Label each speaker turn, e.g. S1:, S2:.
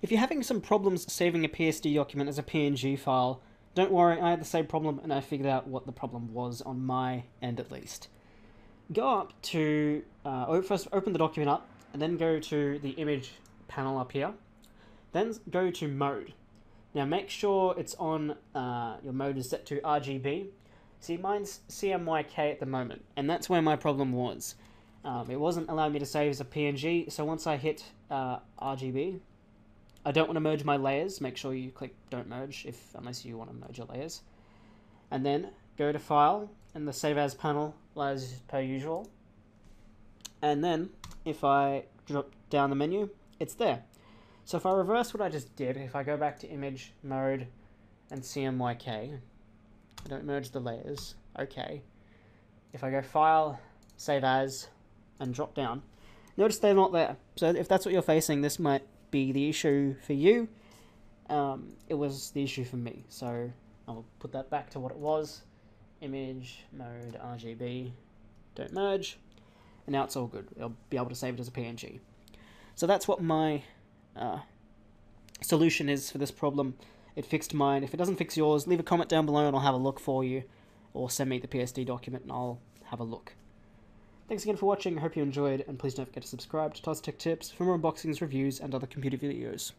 S1: If you're having some problems saving a PSD document as a PNG file, don't worry, I had the same problem and I figured out what the problem was on my end at least. Go up to, uh, first open the document up, and then go to the image panel up here. Then go to mode. Now make sure it's on, uh, your mode is set to RGB. See, mine's CMYK at the moment, and that's where my problem was. Um, it wasn't allowing me to save as a PNG, so once I hit uh, RGB, I don't want to merge my layers. Make sure you click don't merge if unless you want to merge your layers. And then go to file and the save as panel as per usual. And then if I drop down the menu, it's there. So if I reverse what I just did, if I go back to image mode and CMYK, I don't merge the layers, okay. If I go file, save as, and drop down, notice they're not there. So if that's what you're facing, this might be the issue for you. Um, it was the issue for me. So I'll put that back to what it was. Image, mode, RGB, don't merge. And now it's all good. I'll be able to save it as a PNG. So that's what my uh, solution is for this problem. It fixed mine. If it doesn't fix yours, leave a comment down below and I'll have a look for you. Or send me the PSD document and I'll have a look. Thanks again for watching, I hope you enjoyed, and please don't forget to subscribe to Toz Tech Tips for more unboxings, reviews, and other computer videos.